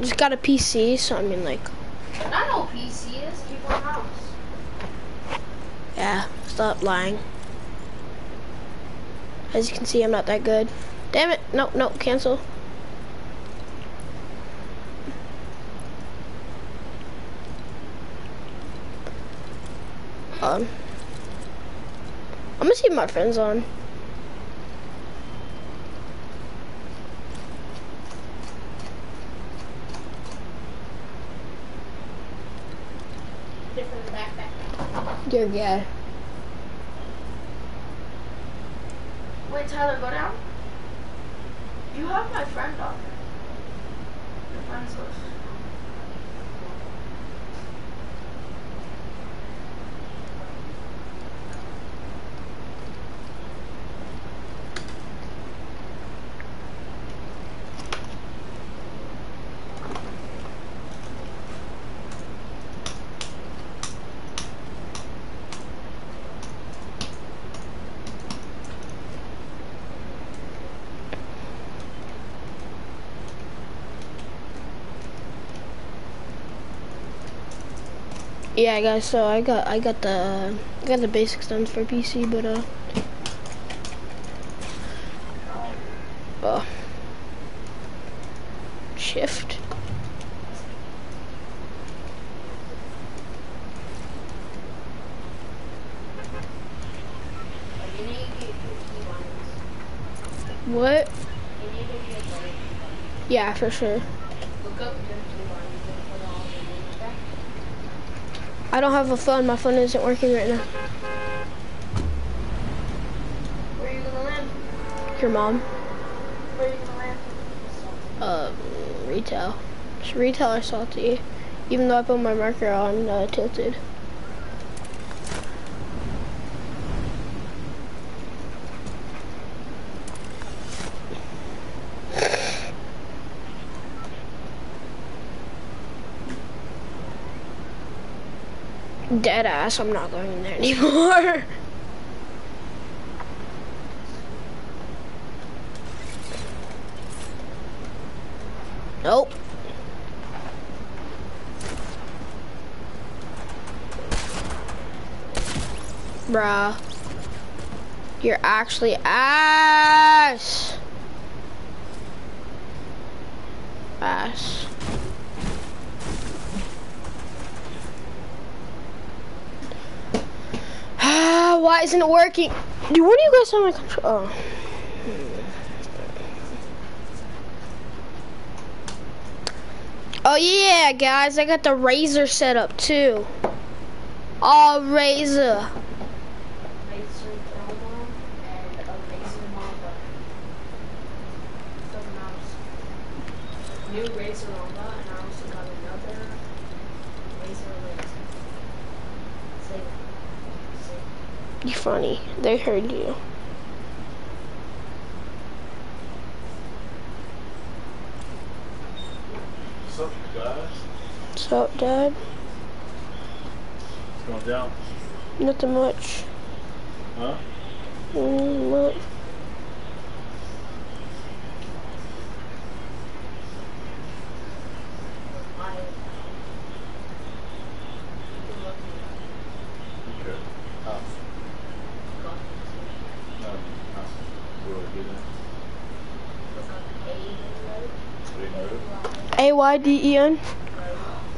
just got a PC, so I mean like, Not no PC, it's keyboard mouse. yeah, stop lying. As you can see, I'm not that good. Damn it, no, no, cancel. Um, I'm gonna see my friends on. You're. Wait, Tyler, go down. You have my friend on there. Your friends list. Yeah, guys. So I got I got the I got the basics done for PC, but uh, uh shift. What? Yeah, for sure. Look up your keybinds and put all the names back. I don't have a phone. My phone isn't working right now. Where are you gonna land? Your mom? Where are you gonna land? Uh, retail. Just retail or salty. Even though I put my marker on uh, tilted. Dead ass, I'm not going in there anymore. nope. Bruh. You're actually ass. Ass. Why isn't it working? Dude, what do you guys on my control? Oh. Oh yeah, guys, I got the razor set up too. Oh. Razer Thermal and a Razer Mamba. The mouse. New Razer Mamba, and I also got another Razor Razor. Say, say. You funny. They heard you. What's up, you guys? What's up, Dad? What's going down? Nothing much. Huh? Mm, what? I. Good luck. Okay. House. God. No, house. Where are we getting it? Look up A road. Big road. A Y D E N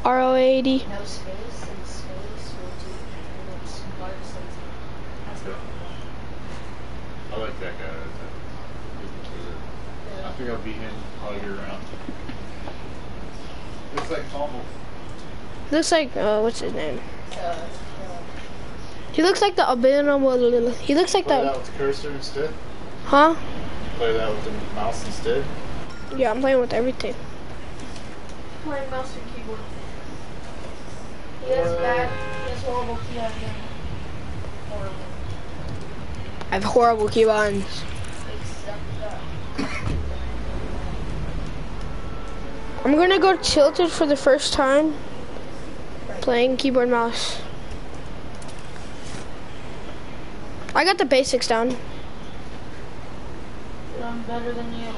R O A D. No space and space will do. And it's Bart Simpson. Okay. I like that guy. That's a- he's a- I think I'll be him all year round. Looks like Fumble. Looks like uh, what's his name? He looks like the albino. He looks like Play that with the cursor instead. huh? Play that with the mouse instead. Yeah, I'm playing with everything. Playing mouse and keyboard. He has bad, he has horrible keyboard game. Horrible. I have horrible keybinds. Except. I'm gonna go tilted for the first time. Playing keyboard mouse. I got the basics down. I'm better than you.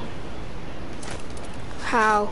How?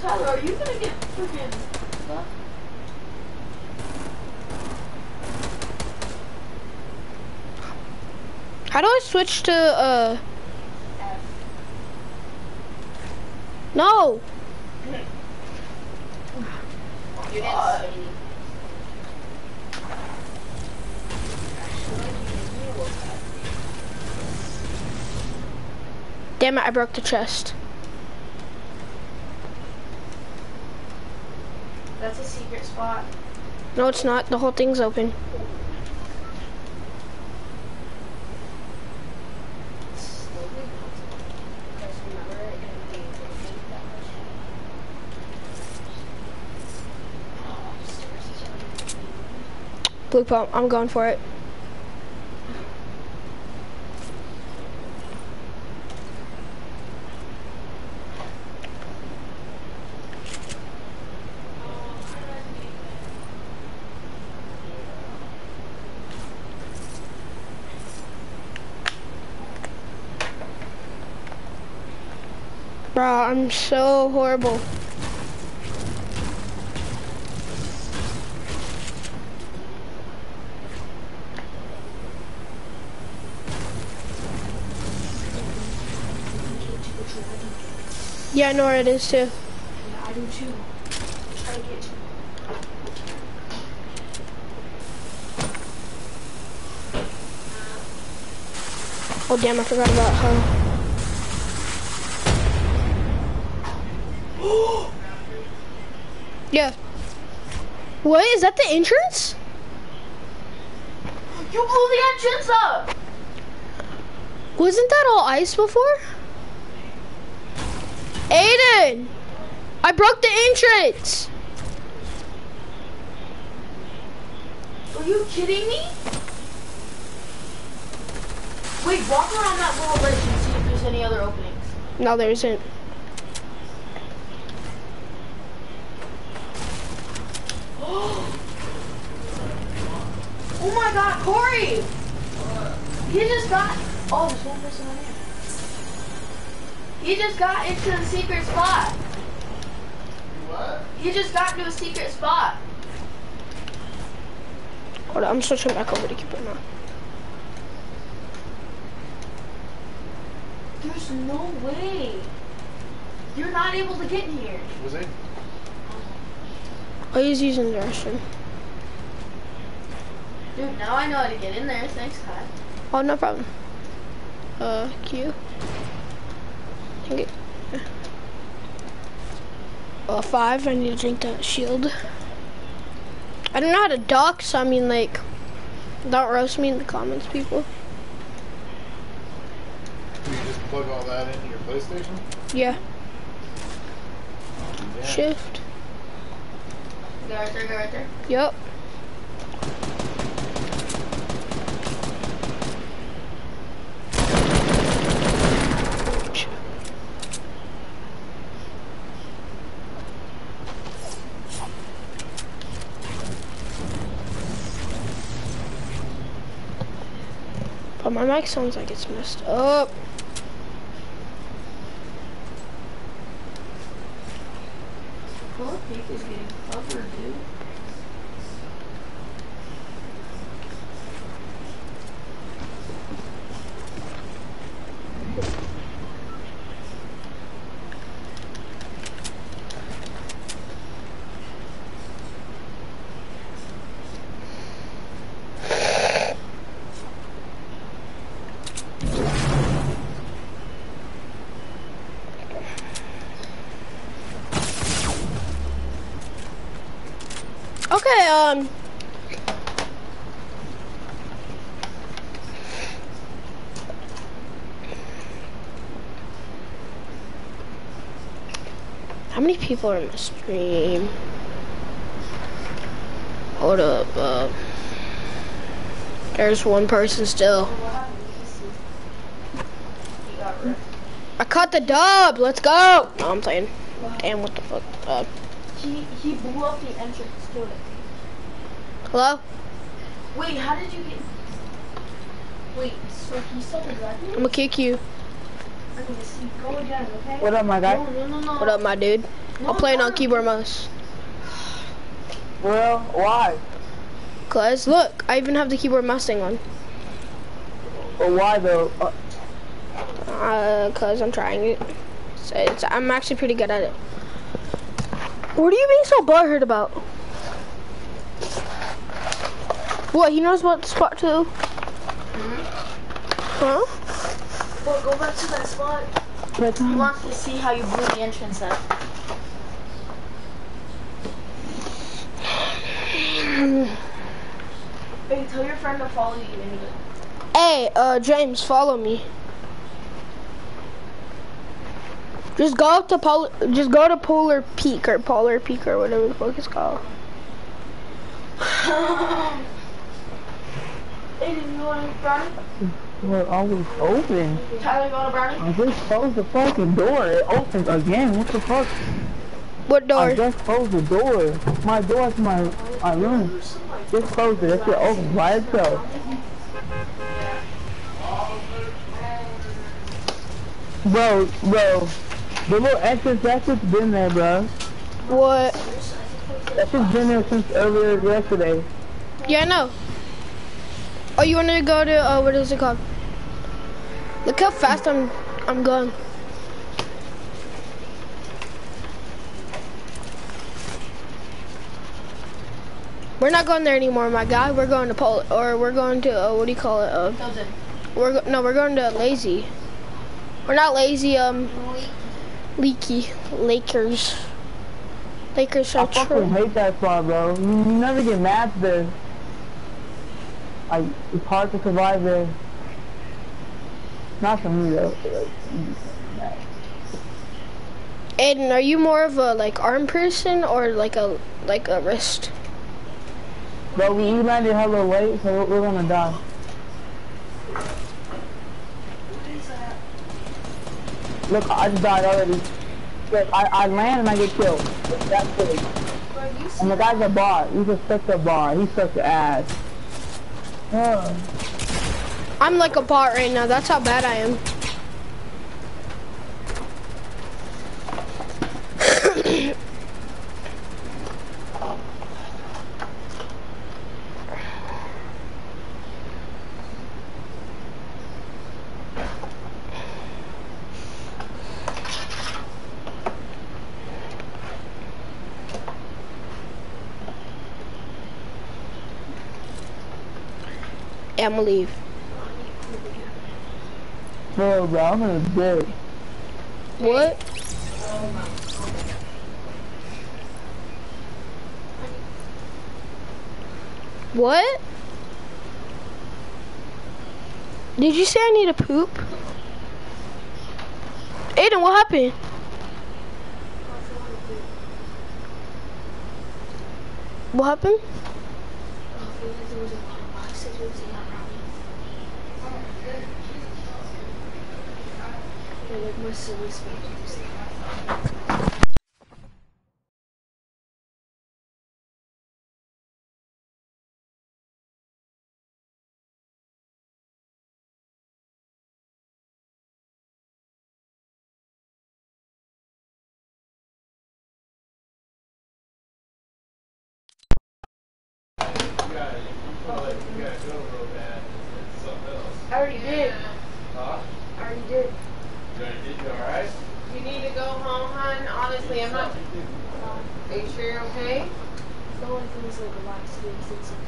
Tyler, are you gonna get freaking? How do I switch to, uh, no. Damn it, I broke the chest. That's a secret spot. No, it's not. The whole thing's open. Blue pump, I'm going for it. Bro, I'm so horrible. Yeah, I know where it is too. Yeah, I do too. To get Oh damn, I forgot about how. Yeah. What, is that the entrance? You blew the entrance up! Wasn't that all ice before? Aiden! I broke the entrance! Are you kidding me? Wait, walk around that little bridge and see if there's any other openings. No, there isn't. Oh my god, Corey! He just got. Oh, there's one person on here. He just got into the secret spot. What? He just got into a secret spot. Hold on, I'm switching back over to keep it on. There's no way. You're not able to get in here. Was it? Oh, he's using the restroom. Dude, now I know how to get in there. Thanks, Kai. Oh, no problem. Uh, Q. Think it. Uh, five, I need to drink that shield. I don't know how to dock, so I mean, like, don't roast me in the comments, people. You just plug all that into your PlayStation? Yeah, Yeah. shift. Right there, right there. Yup. But my mic sounds like it's messed up. Polar Peak is getting covered, dude. Okay, um. How many people are in the stream? Hold up. Uh, there's one person still. What happened? Let me see. He got wrecked. I caught the dub. Let's go. No, I'm playing. Damn, what the fuck? Uh, He he blew up the entrance to it. hello? Wait, how did you get? Wait, so he still wrecked I'm gonna kick you. I need to see. Go again, okay? What up, my guy? No, no, no, no. What up, my dude? I'm playing on keyboard mouse. Well, why? Cause look, I even have the keyboard mouse thing on. Or why though? Uh, Uh, cause I'm trying it. So it's, I'm actually pretty good at it. What are you being so butthurt about? What, he knows about the spot two? Huh? Well, go back to that spot. He wants to see how you blew the entrance up. Hey, tell your friend to follow you anyway. Hey, uh, James, follow me. Just go up to Polar, just go to Polar Peak or Polar Peak or whatever the fuck it's called. Hey, did you want to brownie? we're always open. Tyler, you want a brownie? I just closed the fucking door. It opens again. What the fuck? What door? I just closed the door. My door to my, my room. Just closed it. That shit opens by itself. Bro, bro. The little entrance, that shit's been there, bro. What? That shit's been there since earlier yesterday. Yeah, I know. Oh, you want to go to, uh, what is it called? Look how fast I'm, I'm going. We're not going there anymore, my guy. We're going to Pol, or we're going to, uh, what do you call it? Uh, Hilton. we're go- no, we're going to Lazy. We're not lazy. Um, leaky Lakers. Lakers are I fucking true. hate that spot, bro. You, you never get mad there. Like, it's hard to survive there. Not for me, though. Aiden, are you more of a like arm person or like a like a wrist? Bro, we landed hella late, so we're, gonna die. Look, I just died already. Look, I, I land and I get killed. That's it. And the guy's a bot. He's a such a bot. He's such an ass. I'm like a bot right now. That's how bad I am. Yeah, I'm gonna leave. Bro, bro, I'm gonna dick. What? What? Did you say I need a poop? Aiden, what happened? What happened? Like my silly speeches. I already did. Huh? I already did. You alright? You need to go home, hon. Honestly, I'm not. Are you sure you're okay? The only thing is like relax doing things like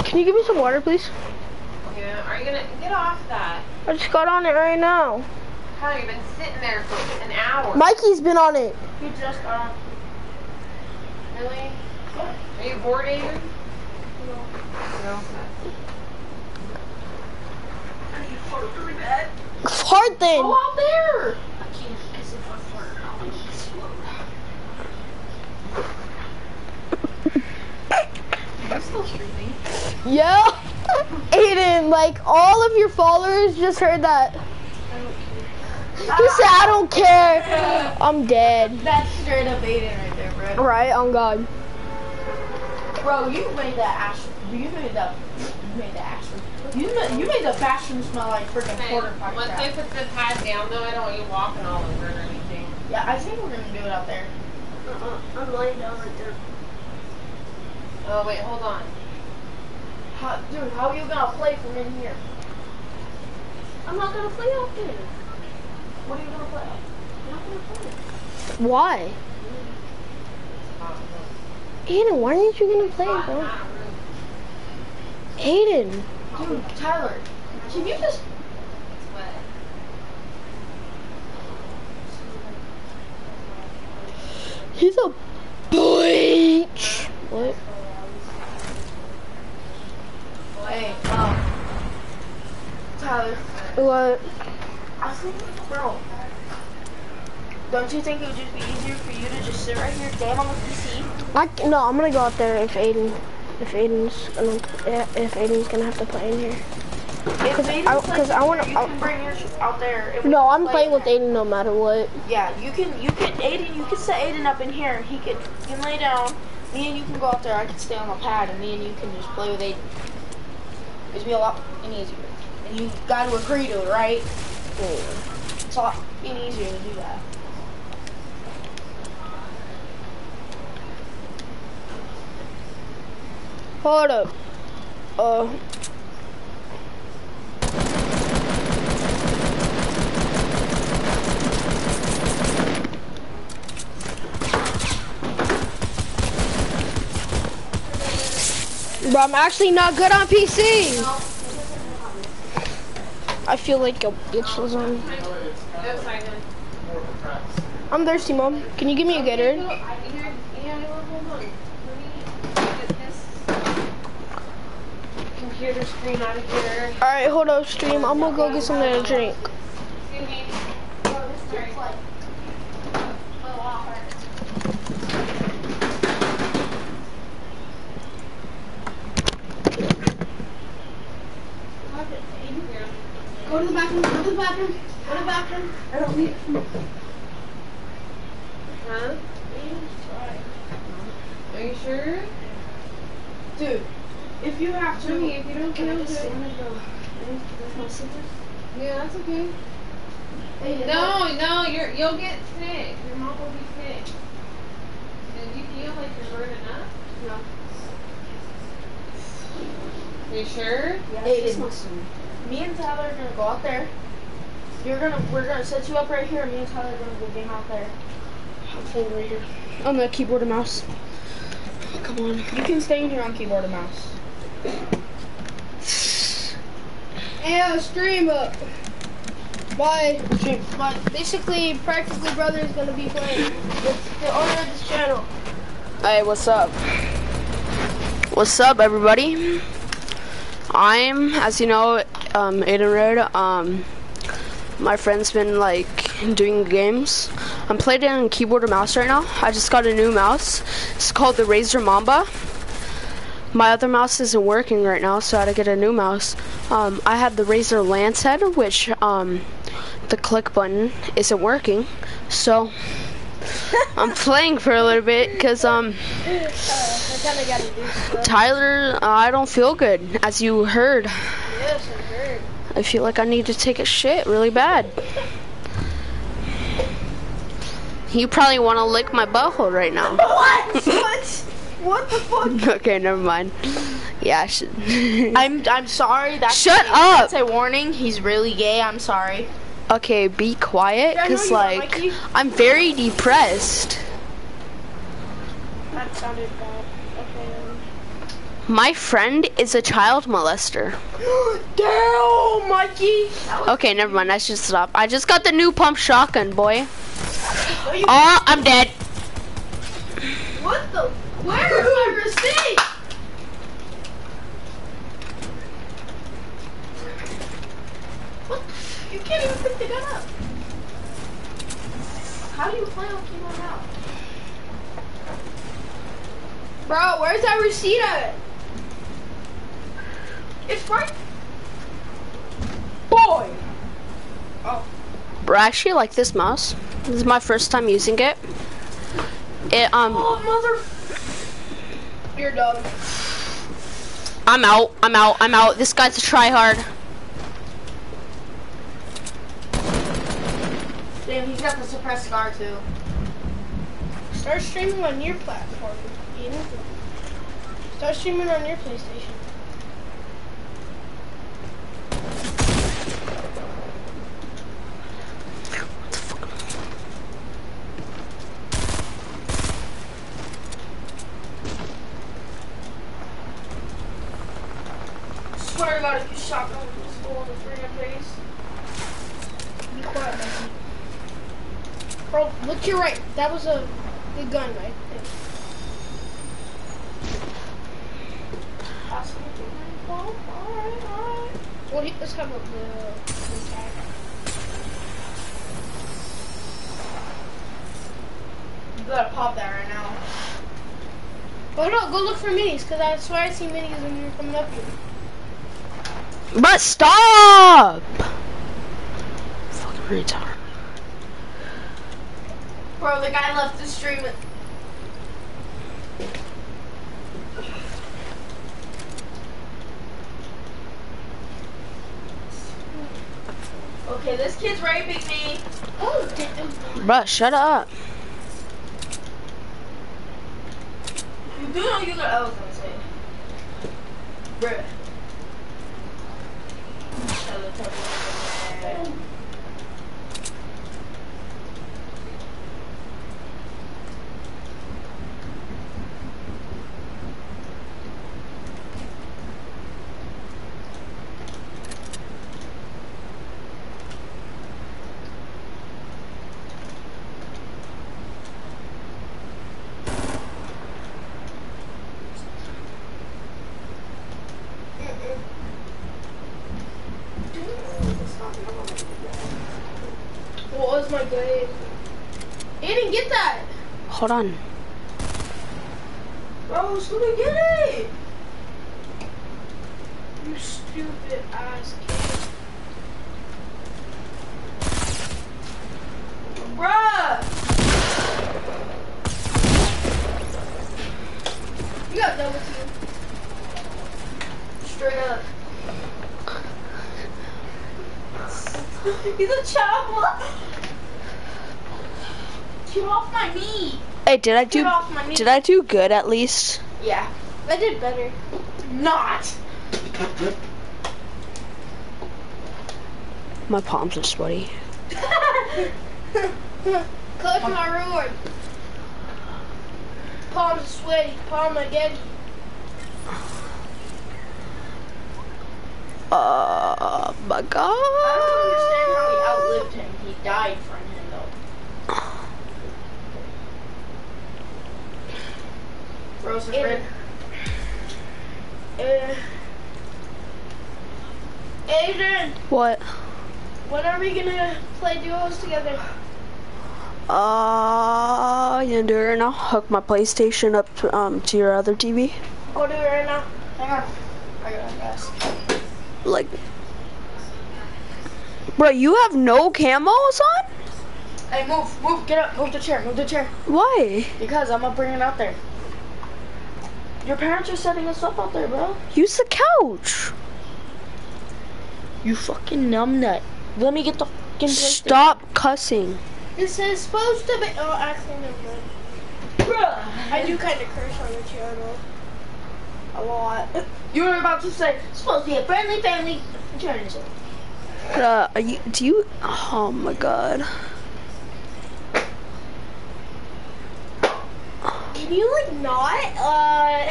Okay. Can you give me some water, please? Yeah. Are you gonna get off that? I just got on it right now. How you've been sitting there for an hour? Mikey's been on it. He just got on. Really? Are you bored, Aiden? No. I need to fart really bad. Fart. Go out there. I can't because if I fart, I'll explode. Still streaming. Yeah. Aiden, like all of your followers just heard that. He said, I don't care. I'm dead. That's straight up Aiden right there, bro. Right, on God. Bro, you made that ash. You made that. You made that action. You made, you made the bathroom smell like freaking Hey, quarter pipe once I crap. put the pad down, though, I don't want you walking all over it or anything. Yeah, I think we're gonna do it out there. Uh-uh. I'm laying down right there. Oh, wait, hold on. How, dude, how are you gonna play from in here? I'm not gonna play out there. What are you gonna play? I'm not gonna play. Why? Aiden, why aren't you gonna play, bro? Aiden. Dude, Tyler, can you just? He's a bitch. What? Hey, um, Tyler, What? I was thinking, bro. Don't you think it would just be easier for you to just sit right here, damn on the PC? I c- no, I'm gonna go out there if Aiden, if Aiden's gonna, if Aiden's gonna have to play in here. If Cause Aiden's I- cause I wanna- here, You can bring yours out there. No, I'm play playing with. Aiden no matter what. Yeah, you can. You can. Aiden, you can set Aiden up in here. He can. You can lay down. Me and you can go out there. I can stay on the pad, and me and you can just play with Aiden. It's be a lot easier. And you got to agree to it, right? Cool. It's a lot easier to do that. Hold up. Uh. Bro, I'm actually not good on PC. I feel like a bitch was on. I'm thirsty, mom. Can you give me a Gatorade? All right, hold up, stream. I'm gonna go get something to drink. Excuse me. Sorry. Go to the bathroom. Go to the bathroom. Go to the bathroom. I don't need. Huh? Are you sure? Dude, if you have to, Jimmy, if you don't Can I just stand and go? That's my sister. Yeah, that's okay. Hey, No, no, you're you'll get sick. Your mom will be sick. Do you feel like you're burning up? No. Are you sure? Yeah, it's my son. Me and Tyler are gonna go out there. You're gonna. We're gonna set you up right here. and Me and Tyler are gonna go game out there. I'm playing right here. On the keyboard and mouse. Come on. You can stay in here on keyboard and mouse. And stream up. Bye. Stream. But basically, practically, brother is gonna be playing. It's the owner of this channel. Hey, what's up? What's up, everybody? I'm, as you know, um, Aiden Red. Um, my friend's been like doing games. I'm playing it on keyboard and mouse right now. I just got a new mouse. It's called the Razer Mamba. My other mouse isn't working right now, so I had to get a new mouse. Um, I had the Razer Lancehead, which um, the click button isn't working. So I'm playing for a little bit because um. I kind of gotta do stuff. Tyler, I don't feel good, as you heard. I feel like I need to take a shit really bad. You probably want to lick my butthole right now. What? what? What the fuck? okay, never mind. Yeah, I should. I'm I'm sorry. That's Shut a, up! That's a warning. He's really gay. I'm sorry. okay, be quiet, Yeah, cause you like I'm very depressed. That sounded. My friend is a child molester. Damn, Mikey. Okay, never mind. I should stop. I just got the new pump shotgun, boy. Oh, I'm dead. What the? Where is my receipt? What? You can't even pick the gun up. How do you play on keyboard now? Bro, where's that receipt at? It's right. Boy. Bro, I actually like this mouse. This is my first time using it. It um Oh mother. You're done. I'm out. I'm out. I'm out. This guy's a tryhard. Damn, he's got the suppressed scar too. Start streaming on your platform, Eden. Start streaming on your PlayStation. God, if you shotgun with this school in the freaking face. Be quiet, Mikey. Bro, look to your right. That was a good gun, right? there. Ask me to my phone. Alright, alright. Well, he, let's have a the, the tag. You gotta pop that right now. Oh no, go look for minis, because I swear I see minis when you're coming up here. But stop! Fucking retard. Bro, the guy left the stream. Okay, this kid's raping me. Oh, damn. Bruh, shut up. You do know you got. I was gonna. Bruh. 何? Hold on. Bro, who's gonna get it? You stupid ass kid. Bruh! You got double team. Straight up. He's a chopper. Get off my knee. Hey, did I do Get off my knee. did I do good at least? Yeah. I did better. Not. My palms are sweaty. Coach my reward. Palms are sweaty. Palm again. Uh my god. I don't understand how he outlived him. He died from him though. Frozen Yeah. red. Uh, Adrian, What? when are we gonna play duos together? Uh you do it right now. Hook my PlayStation up to, um to your other TV. Go do it right now. Hang on. I gotta ask. Like Bro, you have no camos on? Hey, move, move, get up, move the chair, move the chair. Why? Because I'm gonna bring it out there. Your parents are setting us up out there, bro. Use the couch. You fucking numbnut. Let me get the fucking Stop cussing. This is supposed to be. Oh, actually, never mind. Bruh. I do kind of curse on the channel. A lot. You were about to say, supposed to be a friendly family. Turn it Uh, are you, do you, oh my god. Can you like not? Uh. I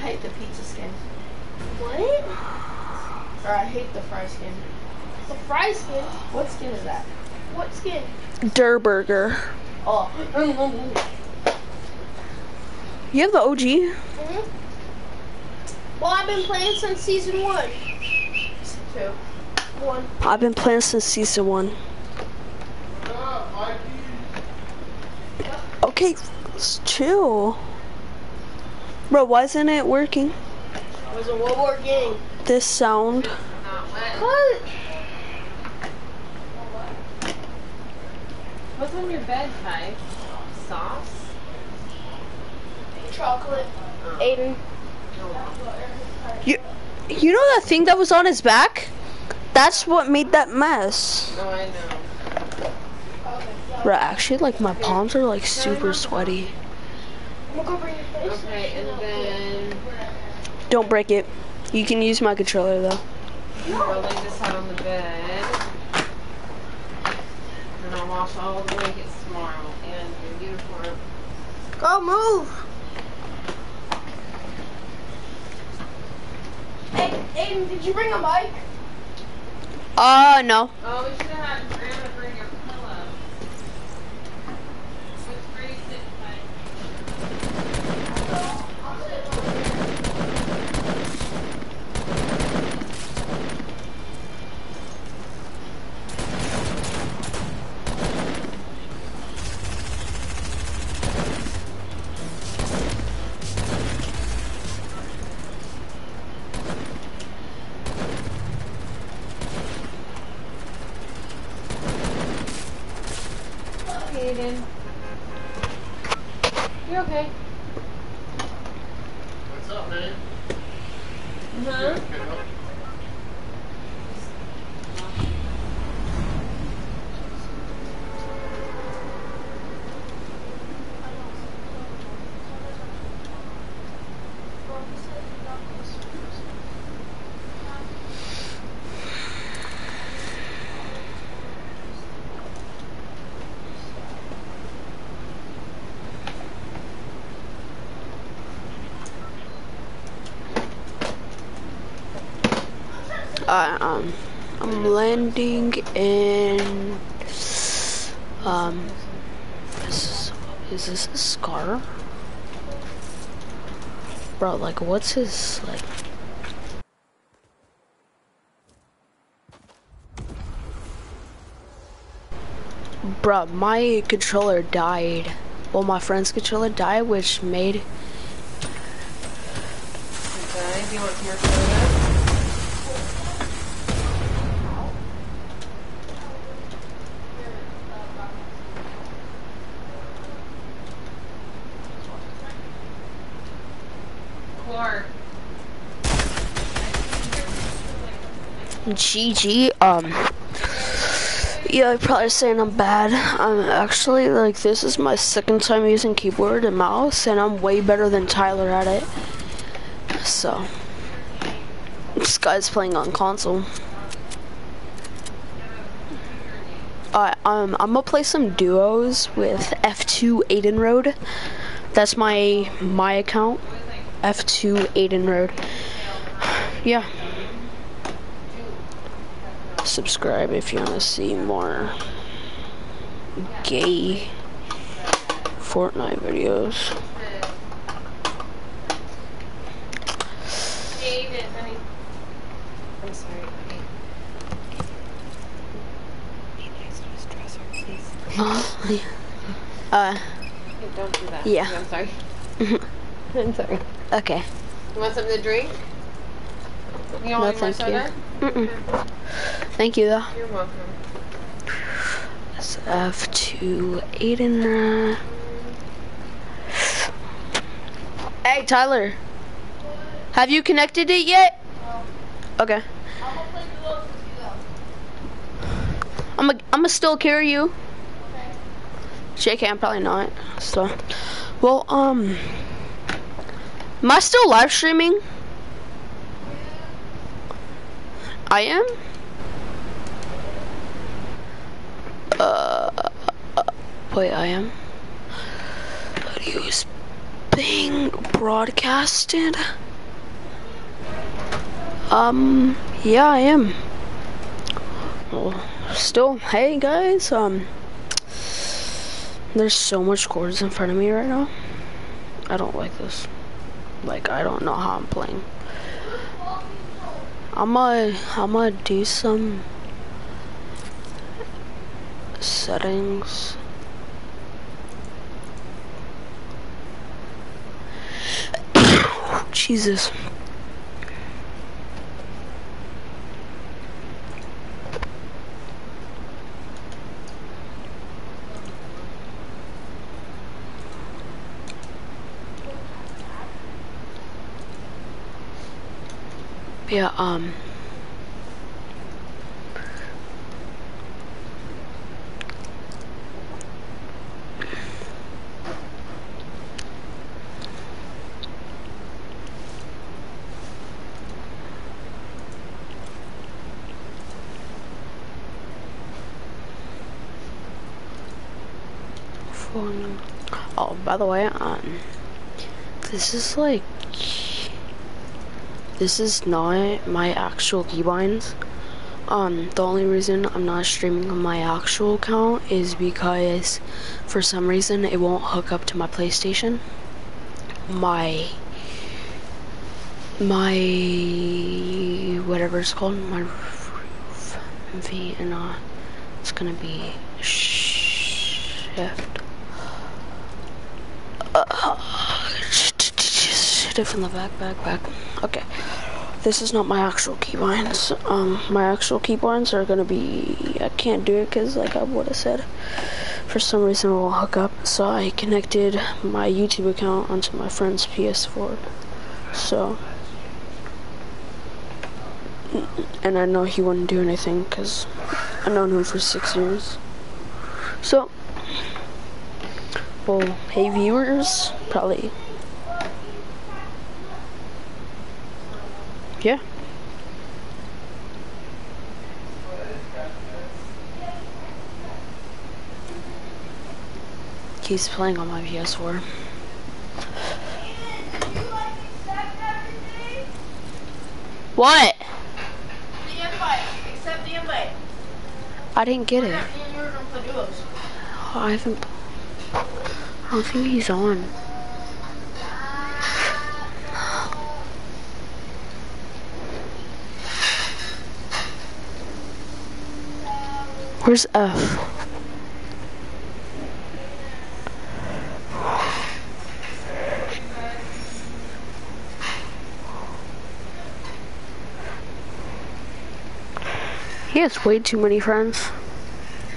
hate the pizza skin. what? Or I hate the fry skin. The fry skin. What skin is that? What skin? Durburger. Oh. You have the OG? hmm Well, I've been playing since season one. Two. One. I've been playing since season one. Okay, s- chill. Bro, why isn't it working? was a World War Gang. This sound. What? What's on your bed, Ty? Sauce? Chocolate. Oh. Aiden. You, you know that thing that was on his back? That's what made that mess. No, I know. Bro, actually, like my palms are like super sweaty. Okay, Don't break it. You can use my controller though. I'll this out on the bed. And I'll wash all the blankets tomorrow and your uniform. Go move. Hey, Aiden, did you bring a mic? Uh, no. Oh, we should have had Grandma bring your pillow. Which where you sit, Ty? Aiden. You okay? What's up, man? Huh? Can I help? Uh, um, I'm landing in. Um, is, is this a scar? Bro, like, what's his like? Bro, my controller died. Well, my friend's controller died, which made Okay, do you want some more soda? Clark. GG, um, yeah, I'm probably saying I'm bad. I'm actually, like, this is my second time using keyboard and mouse, and I'm way better than Tyler at it. So, this guy's playing on console. Alright, um, I'm gonna play some duos with F2 Aiden Road. That's my, my account. F2 Aiden Road. Yeah subscribe if you want to see more gay Fortnite videos. I'm sorry. Uh, Don't do that. Yeah. I'm sorry. I'm sorry. okay. You want something to drink? You don't No, thank you. Mm-mm. Thank you though. You're welcome. That's F2 Aiden. uh, Hey Tyler, have you connected it yet? Okay. I'm a, I'm gonna still carry you. JK, I'm probably not. So, well, um, am I still live streaming? I am. Uh, wait, I am. Is being broadcasted. Um, yeah, I am. Well, still, hey guys, um, there's so much chords in front of me right now. I don't like this. Like, I don't know how I'm playing. I'm gonna, I'm gonna do some settings. Jesus. Yeah, um. Oh, by the way, um, this is like, this is not my actual keybinds. Um, the only reason I'm not streaming on my actual account is because for some reason it won't hook up to my PlayStation. My, my, whatever it's called, my V and uh, it's gonna be shift. Uh, Shift from the back, back, back. Okay. This is not my actual keybinds. Um, my actual keybinds are gonna be. I can't do it because, like I would have said, for some reason it won't hook up. So I connected my YouTube account onto my friend's PS4. So. And I know he wouldn't do anything because I've known him for six years. So. Well, hey viewers, probably. Yeah. He's playing on my PS4. What? The invite. Accept the invite. I didn't get it. Me and you are gonna play duos. Oh, I haven't. I don't think he's on. Where's F? He has way too many friends.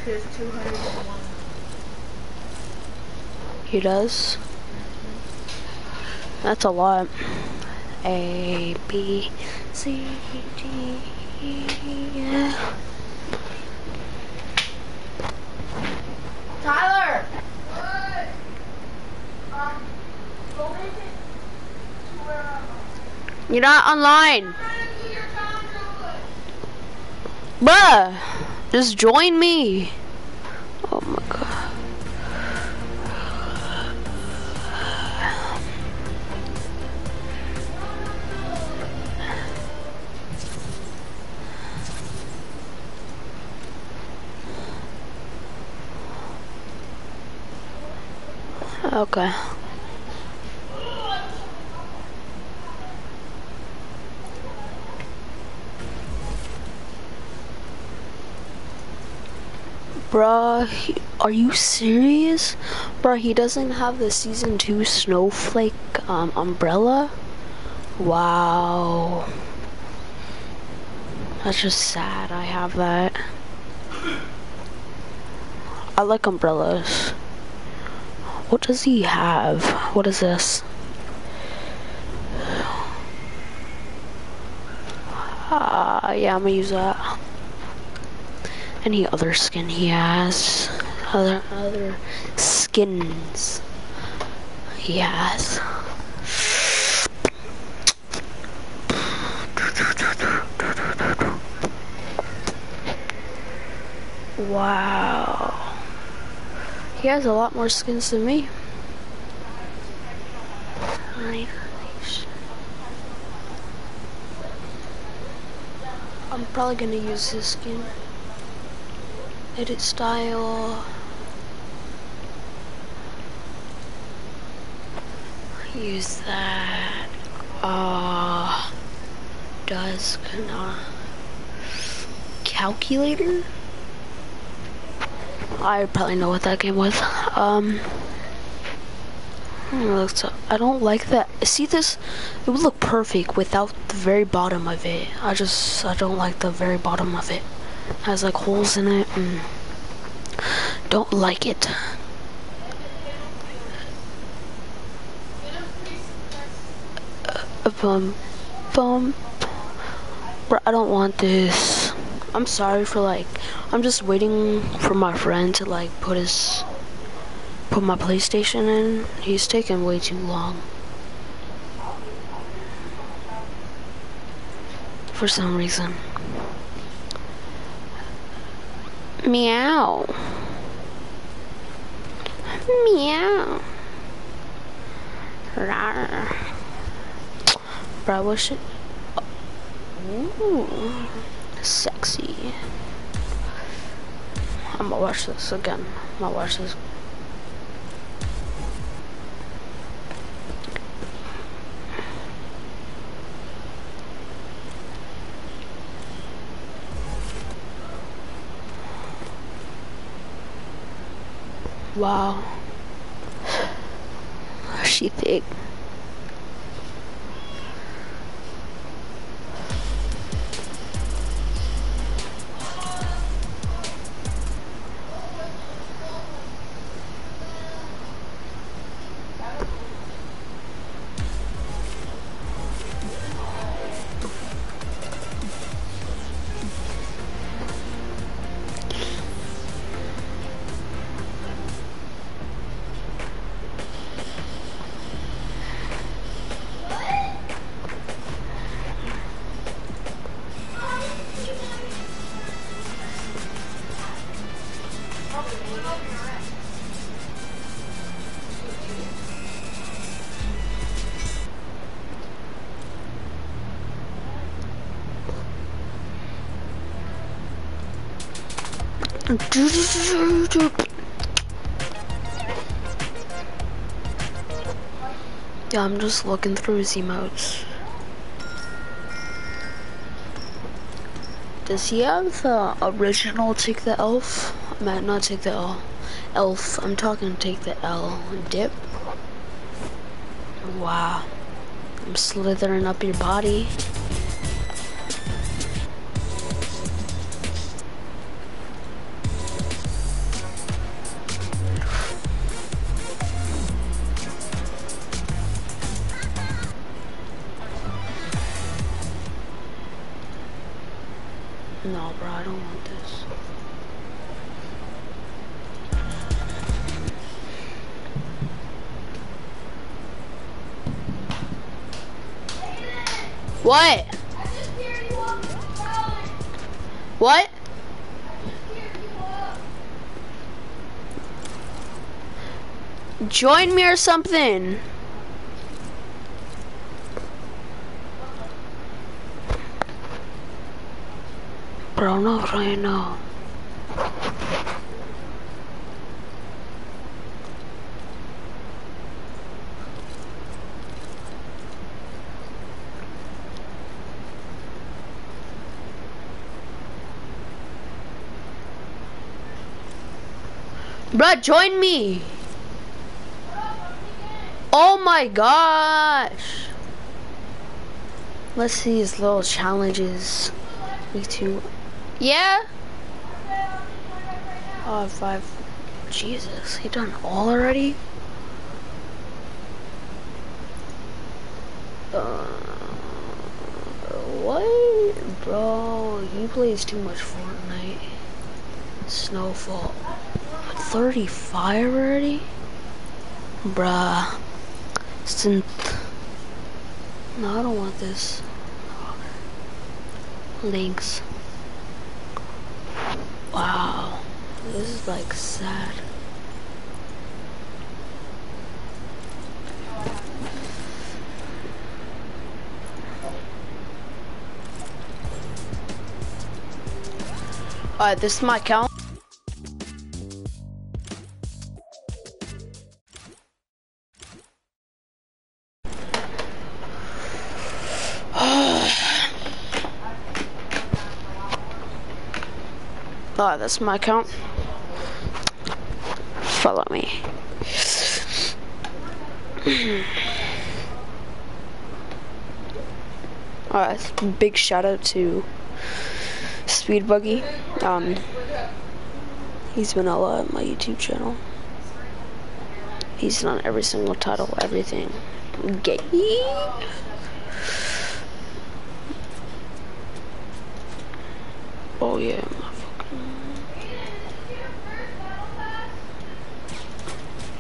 There's 201. He does. That's a lot. A B C D E F. Tyler! You're not online. Bruh, just join me. Oh my god. Okay. Bruh, are you serious? Bruh, he doesn't have the season 2 snowflake um, umbrella? Wow. That's just sad I have that. I like umbrellas. What does he have? What is this? Ah, yeah, I'm gonna use that. Any other skin he has? Other other skins he has. Wow. He has a lot more skins than me. I'm probably gonna use this skin. Edit style. Use that. Uh, does kinda calculator. I probably know what that game was. Um, hmm, I don't like that. See this? It would look perfect without the very bottom of it. I just, I don't like the very bottom of it. Has like holes in it. And don't like it. Uh, bum, bum. Bro, I don't want this. I'm sorry for like, I'm just waiting for my friend to like put his, put my PlayStation in. He's taking way too long. For some reason. Meow. Meow. Rawr. Bro, what should... Ooh, sexy. I'm gonna watch this again. I'm gonna watch this. Wow. She thick. Yeah, I'm just looking through his emotes. Does he have the original Take the Elf? I meant not Take the L. Elf. I'm talking Take the L. Dip. Wow. I'm slithering up your body. Join me or something. Bro, not right now. Bruh, join me. Oh my gosh. Let's see his little challenges. Me too. Yeah? Oh, five. Jesus, he done all already? Uh, what? Bro, he plays too much Fortnite. Snowfall. 35 already? Bruh. Synth. No, I don't want this. Links. Wow. This is like sad. Alright, this is my account. That's my account. Follow me. Alright, big shout out to Speed Buggy. Um, he's been a lot on my YouTube channel. He's done every single title, everything. Gay. Oh yeah.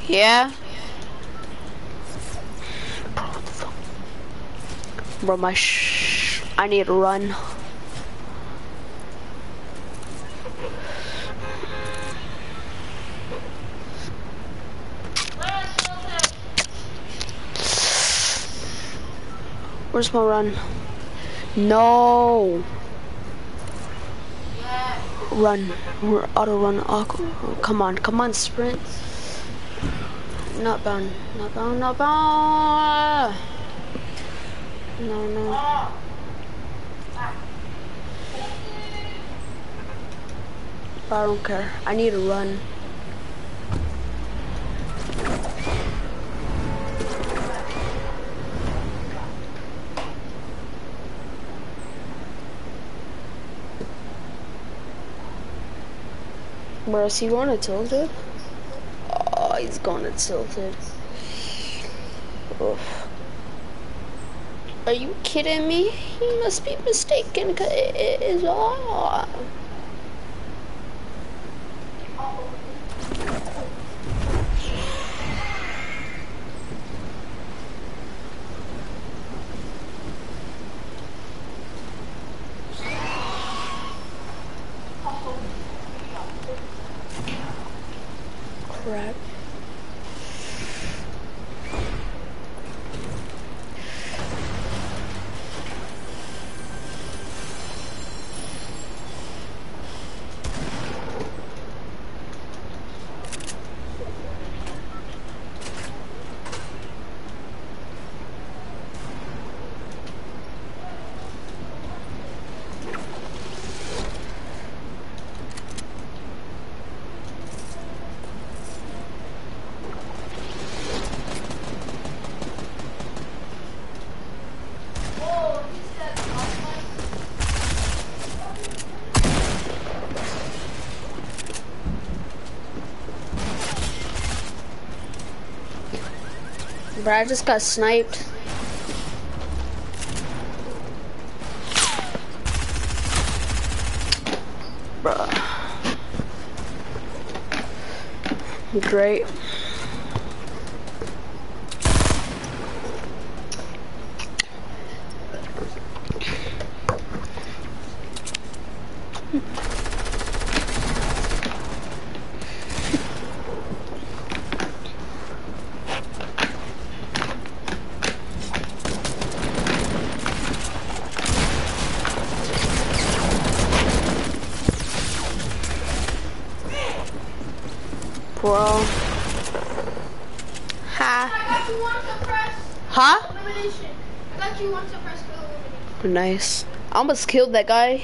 Yeah. Bro, my sh I need to run. Where's my run? No. Run. We're auto run. Oh, come on. Come on, sprint. Not bound. Not bound. Not bound. No, no. I don't care. I need to run. Is he going to tilted? Oh, he's gone, to tilted. Oof. Are you kidding me? He must be mistaken, cause it is all. Crap. Bro, I just got sniped. Bruh. Great. Bro. Ha. I got you one to press Huh? elimination. I got you one to press kill elimination. Nice. I almost killed that guy.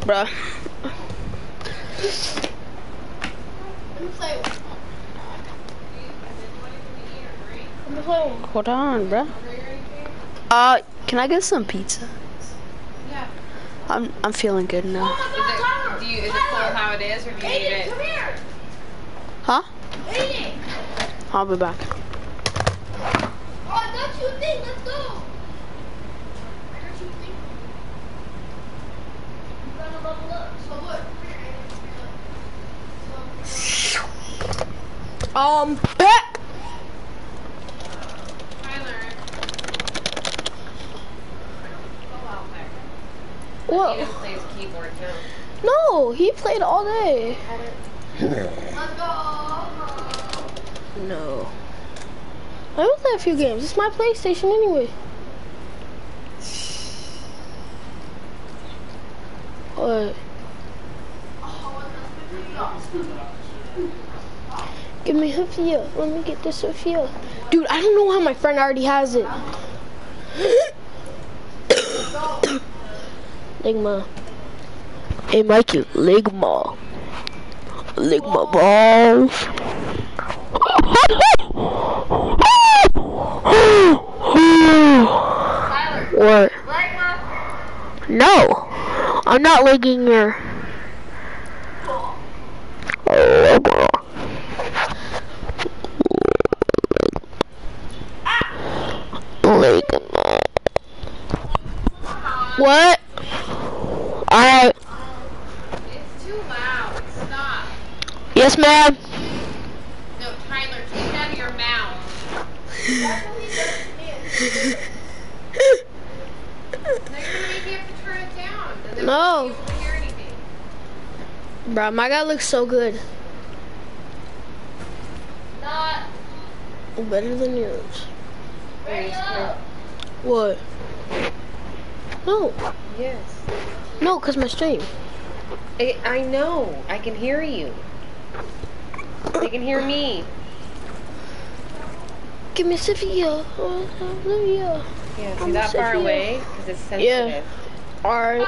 Bruh. Let me play one. Let me play one. Hold on, bruh. Uh, can I get some pizza? Yeah. I'm I'm feeling good now. Oh Do you, is it cool how it is, or do you need it? come here. Huh? Aiden. I'll be back. I got you a thing. Let's go. I got you a. You gotta level up. So look. Come here, Aiden. So, Um, back. Tyler. Go out there. He Whoa. doesn't play his keyboard now. No, he played all day. let's go. No. I only play a few games. It's my PlayStation anyway. Give me Sophia. Let me get this Sophia. Dude, I don't know how my friend already has it. Ligma. Hey Mikey, Ligma. Ligma balls. What? No, I'm not legging your. Ligma. What? Alright. It's too loud. Stop. Yes, ma'am. No, Tyler, take it out of your mouth. Now you're gonna make me have to turn it down. And then No. we won't be able to hear anything. Bro, my guy looks so good. Not. Better than yours. Up. What? No. Yes. No, because my stream. I, I know. I can hear you. They can hear me. Give me Sophia. Sophia. Yeah, see I'm that far away? Because it's sensitive. Yeah. Alright.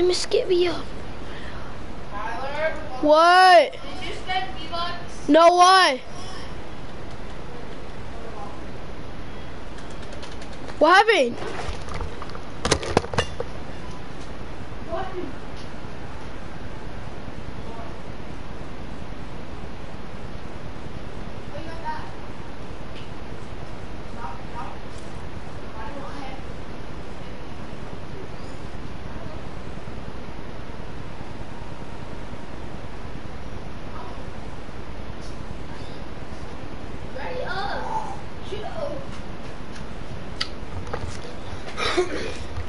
Let me skip you. Tyler, What? did you spend V-Bucks? No, why? What happened? Ready up. Shoot.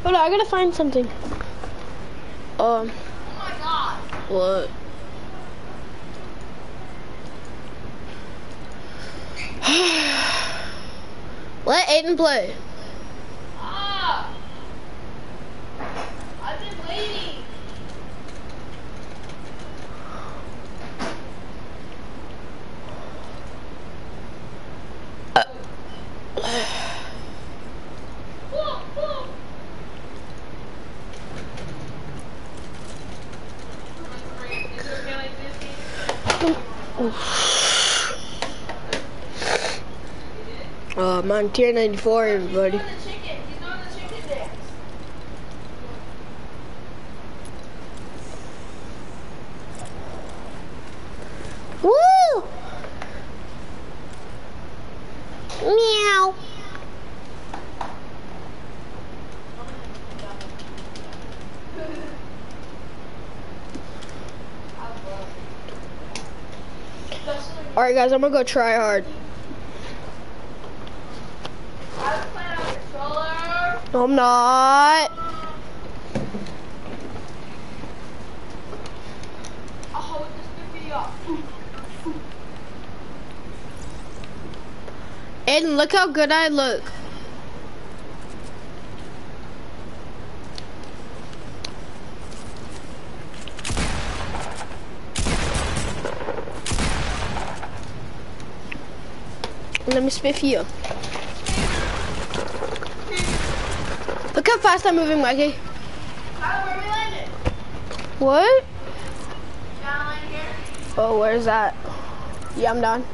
Hold on, I gotta find something. Um, Oh what? Let Aiden play. Ah. I've been waiting. Whoa, whoa. Is it okay like this? Uh, I'm on tier 94, everybody. He's doing the chicken. He's doing the chicken dance. Woo! Meow. Alright guys, I'm gonna go try hard. No, I'm not. Aiden, look how good I look. Let me spiff you. Look how fast I'm moving, landed? What? Oh, where's that? Yeah, I'm done.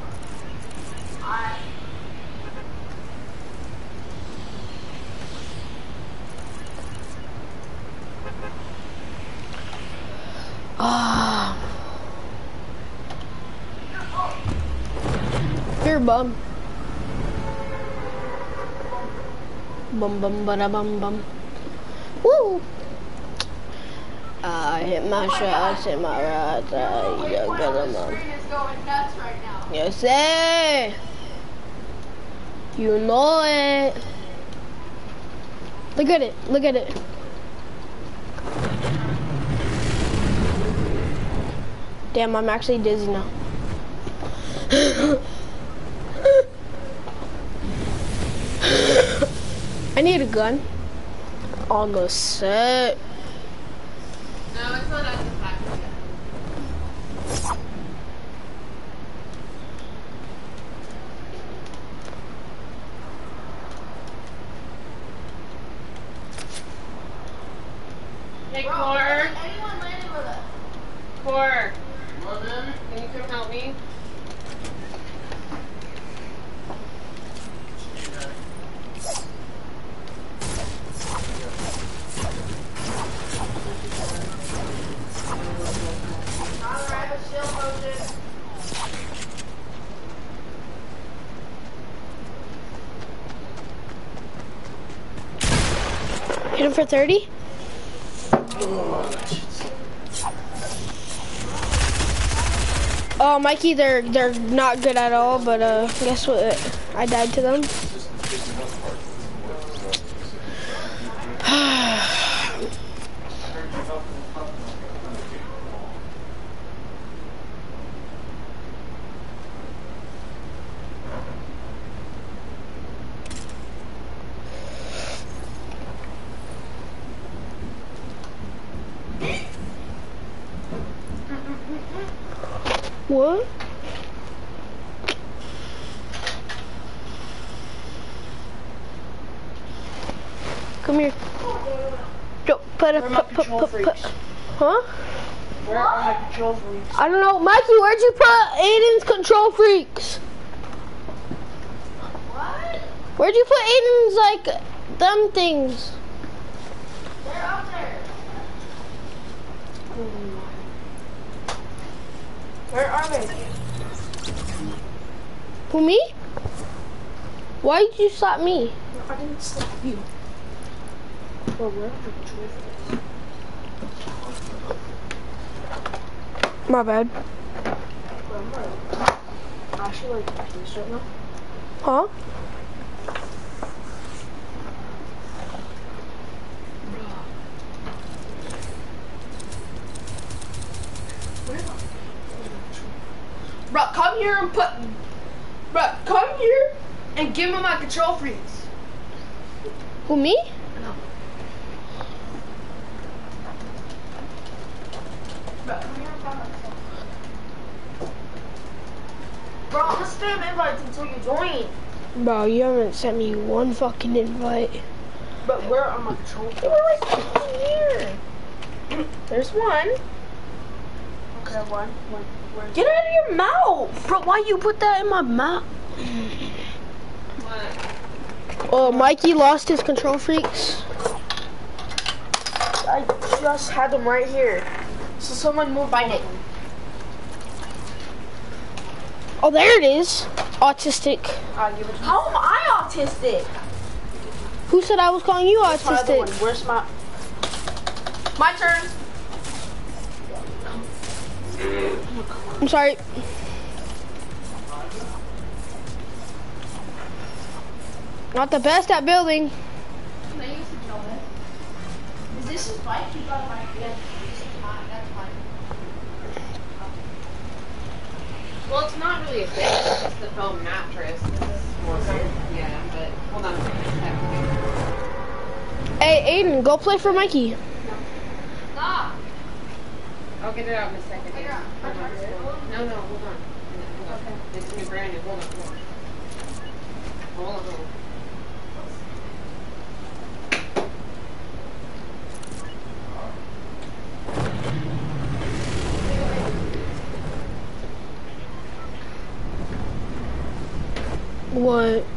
Ah. You're a bum. Bum bum bada bum bum. Woo! I hit my shots, hit my rods, I yeah, Everyone get them the up. screen is right. Yes, sir. You know it. Look at it. Look at it. Damn, I'm actually dizzy now. I need a gun. The set. No, it's not us attacking yet. Hey, Core. Anyone landed with us? Core. Can you come help me? Tyler, I have a shield potion. Aiden for 30? Oh, Mikey, they're they're not good at all, but uh, guess what? I died to them. What? Come here. Yo, put a Where are my put, put, put, put. Huh? Where are my KontrolFreeks? I don't know. Mikey, where'd you put Aiden's KontrolFreeks? What? Where'd you put Aiden's, like, them things? They're out there. Where are they? Who, me? Why did you slap me? I didn't slap you. Bro, where my KontrolFreeks? My bad. I'm actually like confused right now. Huh? Bro, come here and put. Bro, come here and give me my control freeze. Who, me? Bro, come here and find my control Bro, I'm gonna spam invites until you join. Bro, you haven't sent me one fucking invite. But where are my control They were like fucking here. There's one. Okay, one. One. Where's Get out of your mouth. Bro, why you put that in my mouth? What? Oh, Mikey lost his KontrolFreeks. I just had them right here. So someone move by it. Oh, there it is. Autistic. I'll give it to How am I autistic? Who said I was calling you My one. autistic? Where's my... My turn. I'm sorry. Not the best at building. They used to kill it. Is this his bike? He got a bike. Yeah, this is mine. That's mine. Well, it's not really a bed. It's just the foam mattress. This is more. Yeah, but hold on. a second. Hey, Aiden, go play for Mikey. Stop. I'll get it out in a second. Out. No, no, hold on. Hold on. It's gonna brand new. Hold on, hold on. Hold on, hold on. What?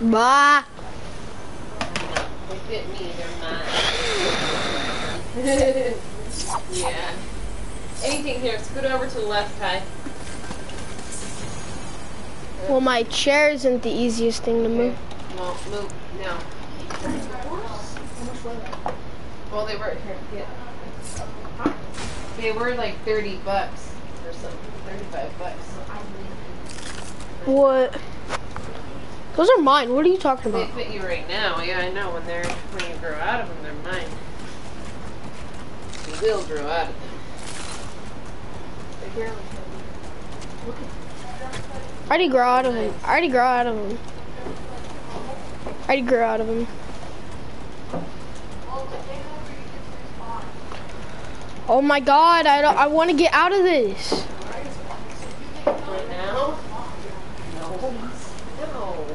Bah. They fit me. They're mine. yeah. Anything here. Scoot over to the left, Ty. Well, my chair isn't the easiest thing to move. Well, move now. Well, they were here. Yeah. They were like 30 bucks or something. 35 bucks. What? Those are mine. What are you talking about? They about? fit you right now. Yeah, I know. When they're when you grow out of them, they're mine. You will grow out of them. I already grow out of them. I already grow out of them. I already grew out of them. Oh my god, I don't, I want to get out of this. Right now? No. No.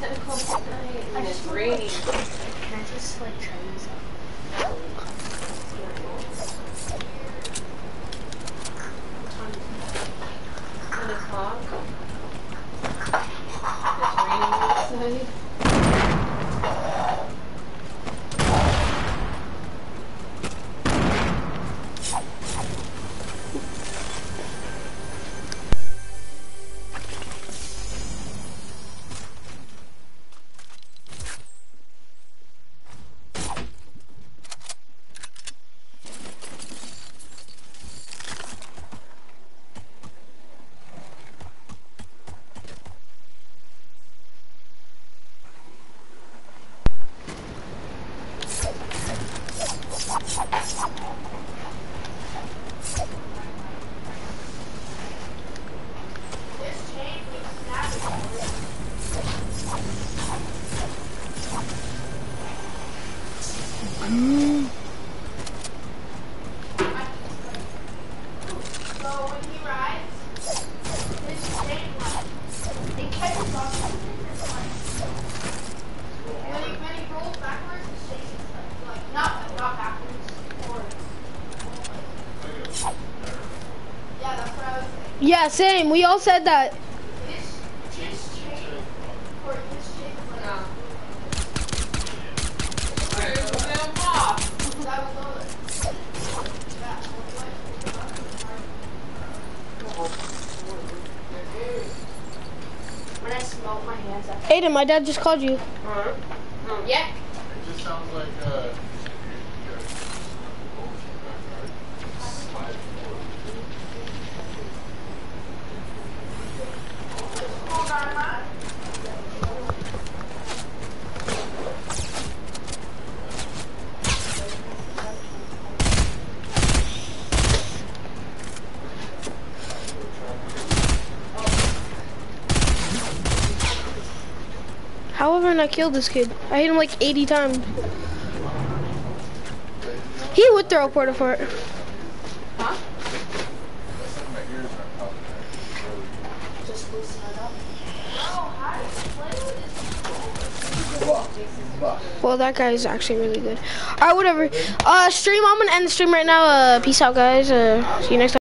Seven o'clock at night raining. Can I just like try this out? Ten o'clock. It's raining outside. So when he rides, his chain like it catches on him and like when he when he rolls backwards, his chain is like, like not not backwards or yeah, that's what I was saying. Yeah, same. We all said that. Aiden, my dad just called you. Yeah. Killed this kid? I hit him like 80 times. He would throw a Port-a-Fort. up. Well, that guy is actually really good. All right, whatever. Uh, stream. I'm gonna end the stream right now. Uh, peace out, guys. Uh, see you next time.